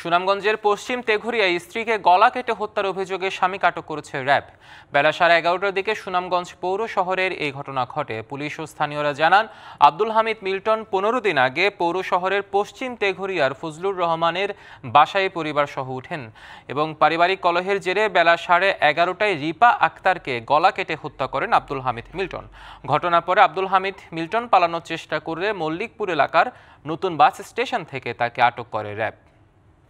সুনামগঞ্জের পশ্চিম তেঘুরিয়ায় স্ত্রীকে গলা কেটে হত্যার অভিযোগে স্বামীকে আটক করেছে র্যাব। বেলা সাড়ে এগারোটার দিকে সুনামগঞ্জ পৌর শহরের এই ঘটনা ঘটে। পুলিশ ও স্থানীয়রা জানান, আব্দুল হামিদ মিল্টন পনেরো দিন আগে পৌর শহরের পশ্চিম তেঘুরিয়ার ফজলুর রহমানের বাসায় পরিবার সহ উঠেন এবং পারিবারিক কলহের জেরে বেলা সাড়ে এগারোটায় রিপা আক্তারকে গলা কেটে হত্যা করেন আব্দুল হামিদ মিল্টন। ঘটনার পরে আব্দুল হামিদ মিল্টন পালানোর চেষ্টা করলে মল্লিকপুর এলাকার নতুন বাস স্টেশন থেকে তাকে আটক করে র্যাব।